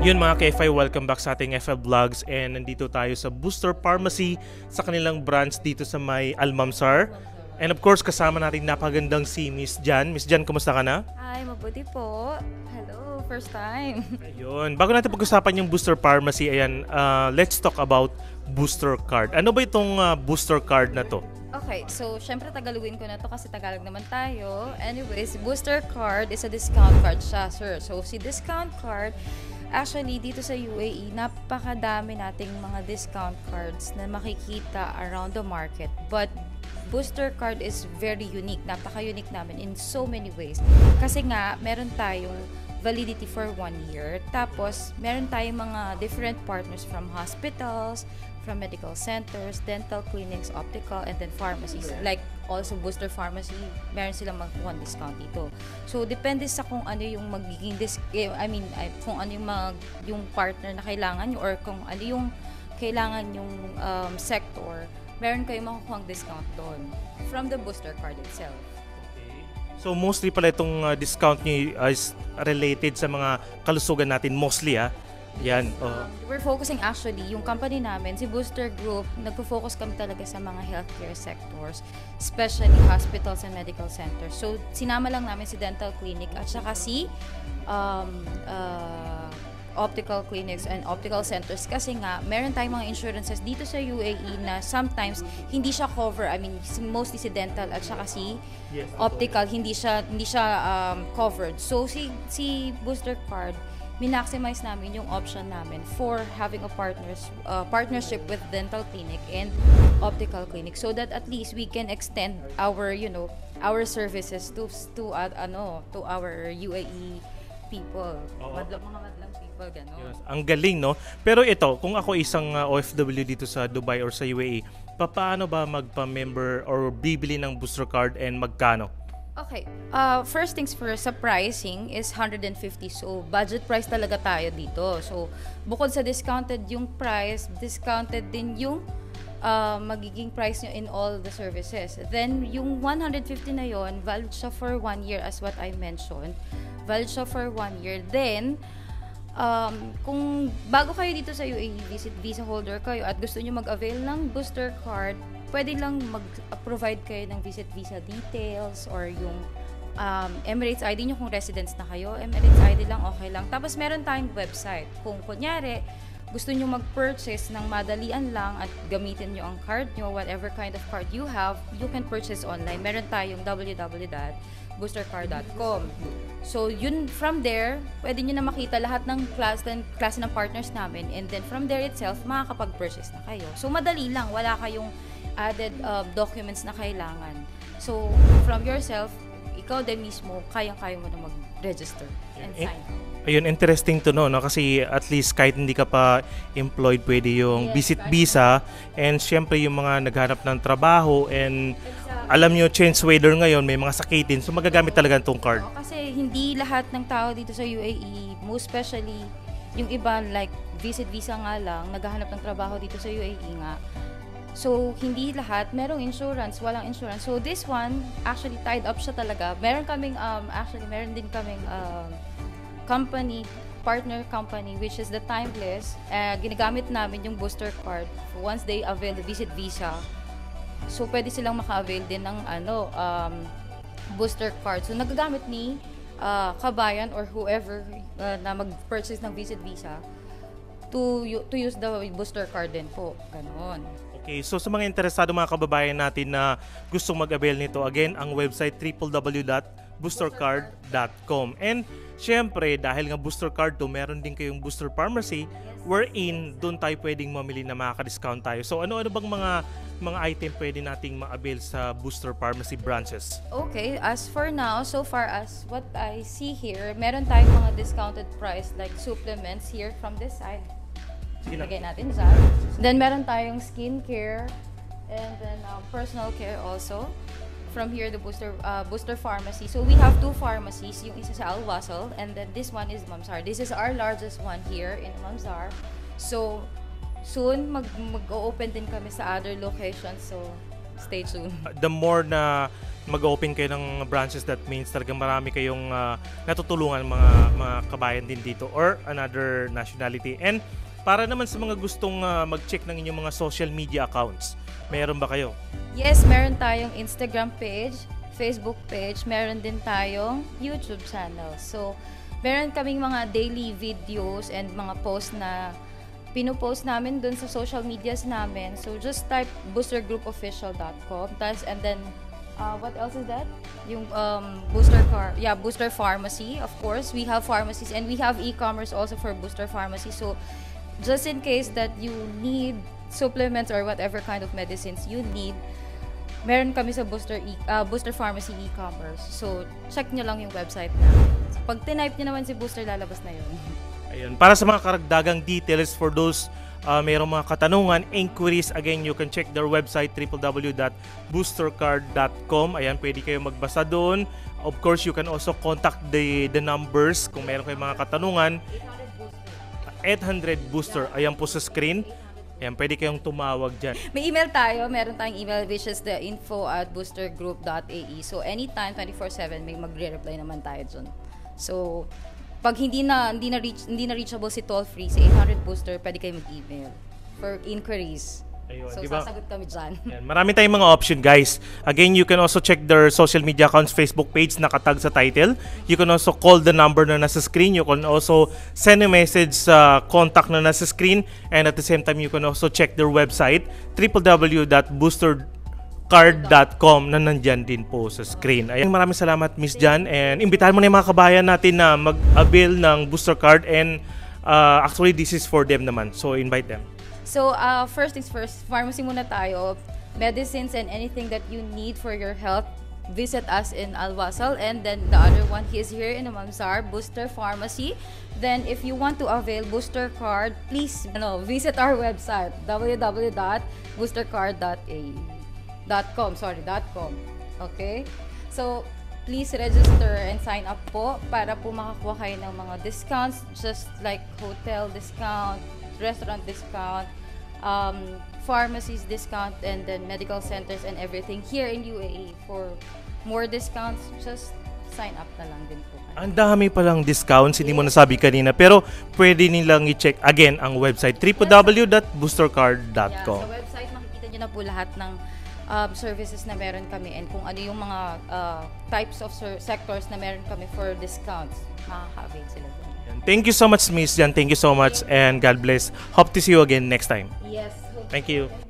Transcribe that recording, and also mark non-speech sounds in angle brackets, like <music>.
Yun mga ka-FI, welcome back sa ating FI Vlogs and nandito tayo sa Booster Pharmacy sa kanilang branch dito sa may Almamsar. And of course, kasama natin napagandang si Miss Jan. Miss Jan, kumusta ka na? Hi, mabuti po. Hello, first time. Ayun. Bago natin pag-usapan yung Booster Pharmacy, ayan, uh, let's talk about Booster Card. Ano ba itong uh, Booster Card na to? Okay, so syempre Tagalogin ko na to kasi Tagalog naman tayo. Anyways, booster card is a discount card siya, sir. So si discount card, actually dito sa UAE, napakadami nating mga discount cards na makikita around the market. But booster card is very unique. Napaka-unique namin in so many ways. Kasi nga, meron tayong validity for one year. Tapos, meron tayong mga different partners from hospitals, from medical centers, dental clinics, optical, and then pharmacies. Like also Booster Pharmacy, meron silang mag-one discount dito. So, depende sa kung ano yung magiging dis eh, I mean, kung ano yung mag yung partner na kailangan nyo or kung ano yung kailangan yung um, sector, meron kayong makukuha discount doon from the booster card itself. So mostly pala itong uh, discount niyo is related sa mga kalusugan natin mostly ah. Yan. Oh. Um, we're focusing actually, yung company namin, si Booster Group, nagpo-focus kami talaga sa mga healthcare sectors, especially hospitals and medical centers. So, sinama lang namin si dental clinic at saka si um, uh, optical clinics and optical centers kasi nga meron tayong mga insurances dito sa UAE na sometimes hindi siya cover I mean mostly si dental at saka si yes, optical hindi siya hindi siya um, covered so si si booster card minaximize namin yung option namin for having a partners uh, partnership with dental clinic and optical clinic so that at least we can extend our you know our services to to uh, ano to our UAE people Oo. madlang mga madlang people gano'n Yes. Ang galing, no? Pero ito, kung ako isang uh, OFW dito sa Dubai or sa UAE, paano ba magpa-member or bibili ng booster card and magkano? Okay. Uh, first things first, sa pricing is 150. So, budget price talaga tayo dito. So, bukod sa discounted yung price, discounted din yung uh, magiging price nyo in all the services. Then, yung 150 na yon valid siya for one year as what I mentioned. Valid siya for one year. Then, um, kung bago kayo dito sa UAE, visit visa holder kayo at gusto nyo mag-avail ng booster card, pwede lang mag-provide kayo ng visit visa details or yung um, Emirates ID nyo kung residents na kayo. Emirates ID lang, okay lang. Tapos meron tayong website. Kung kunyari, gusto nyo mag-purchase ng madalian lang at gamitin nyo ang card nyo, whatever kind of card you have, you can purchase online. Meron tayong www.boostercard.com. So, yun, from there, pwede nyo na makita lahat ng class, ng, klase ng partners namin and then from there itself, makakapag-purchase na kayo. So, madali lang. Wala kayong added uh, documents na kailangan. So, from yourself, ikaw din mismo, kayang-kaya mo na mag-register and eh, sign. Ayun, interesting to know, no? Kasi at least kahit hindi ka pa employed, pwede yung Yes, visit visa. And syempre yung mga naghanap ng trabaho and alam nyo, change weather ngayon, may mga sakitin. So magagamit talaga itong card. Oo, kasi hindi lahat ng tao dito sa UAE, most especially yung iba like visit visa nga lang, naghahanap ng trabaho dito sa UAE nga. So, hindi lahat. Merong insurance, walang insurance. So, this one, actually tied up siya talaga. Meron kaming, um, actually, meron din kaming um, company, partner company, which is the Timeless. Uh, ginagamit namin yung booster card once they avail the visit visa. So, pwede silang maka-avail din ng ano, um, booster card. So, nagagamit ni uh, kabayan or whoever uh, na mag-purchase ng visit visa to to use the booster card din po. Ganon. Okay, so sa mga interesado mga kababayan natin na gustong mag-avail nito, again, ang website www.boostercard.com. And syempre, dahil nga booster card to, meron din kayong booster pharmacy wherein doon tayo pwedeng mamili na makaka-discount tayo. So ano-ano bang mga mga item pwede nating ma-avail sa booster pharmacy branches? Okay, as for now, so far as what I see here, meron tayong mga discounted price like supplements here from this side. Sige lang. Lagay natin dyan. Then meron tayong skincare and then um, personal care also. From here, the Booster uh, Booster Pharmacy. So we have two pharmacies. Yung isa sa Al Wasl and then this one is Mamsar. This is our largest one here in Mamsar. So soon mag mag-open din kami sa other locations. So stay tuned. the more na mag-open kayo ng branches that means talagang marami kayong ah, natutulungan mga mga kabayan din dito or another nationality. And para naman sa mga gustong ah, mag-check ng inyong mga social media accounts, meron ba kayo? Yes, meron tayong Instagram page, Facebook page, meron din tayong YouTube channel. So, meron kaming mga daily videos and mga posts na pinupost namin dun sa social medias namin. So, just type boostergroupofficial.com. Tapos, and then, uh, what else is that? Yung um, Booster Car, yeah, Booster Pharmacy, of course. We have pharmacies and we have e-commerce also for Booster Pharmacy. So, just in case that you need supplements or whatever kind of medicines you need, meron kami sa Booster, e- ah, Booster Pharmacy e-commerce. So, check nyo lang yung website namin. So, pag tinype nyo naman si Booster, lalabas na yun. Ayun. Para sa mga karagdagang details for those uh, mayroong mga katanungan, inquiries, again, you can check their website www.boostercard.com. Ayan, pwede kayo magbasa doon. Of course, you can also contact the the numbers kung meron kayong mga katanungan. 800 Booster. Ayan po sa screen. Ayan, pwede kayong tumawag dyan. May email tayo. Meron tayong email which is the info at boostergroup.ae. So, anytime, 24-7, may magre-reply naman tayo dun. So, pag hindi na hindi na reach hindi na reachable si toll free si 800 booster pwede kayo mag-email for inquiries Ayun, so di ba? sasagot kami dyan <laughs> Ayan, marami tayong mga option guys. Again, you can also check their social media accounts, Facebook page, nakatag sa title. You can also call the number na nasa screen. You can also send a message sa contact na nasa screen. And at the same time, you can also check their website, www.boostercard.com na nandyan din po sa screen. Ayan, maraming salamat Miss Jan. And imbitahan mo na yung mga kabayan natin na mag-avail ng booster card. And uh, actually, this is for them naman. So, invite them. So, uh, first things first, pharmacy muna tayo. Medicines and anything that you need for your health, visit us in Alwasal. And then the other one, is here in Mamsar, Booster Pharmacy. Then, if you want to avail Booster Card, please ano, visit our website, www.boostercard.a.com. Sorry, .com. Okay? So, please register and sign up po para po makakuha kayo ng mga discounts just like hotel discount, restaurant discount, um, pharmacies discount, and then medical centers and everything here in UAE. For more discounts, just sign up na lang din po. kayo. Ang dami palang discounts, hindi mo nasabi kanina. Pero pwede nilang i-check again ang website Yeah, www.boostercard.com. sa website makikita nyo na po lahat ng um, services na meron kami and kung ano yung mga uh, types of sectors na meron kami for discounts, makaka-avail sila doon. Thank you so much, Miss Jan. Thank you so much and God bless. Hope to see you again next time. Yes. Thank you.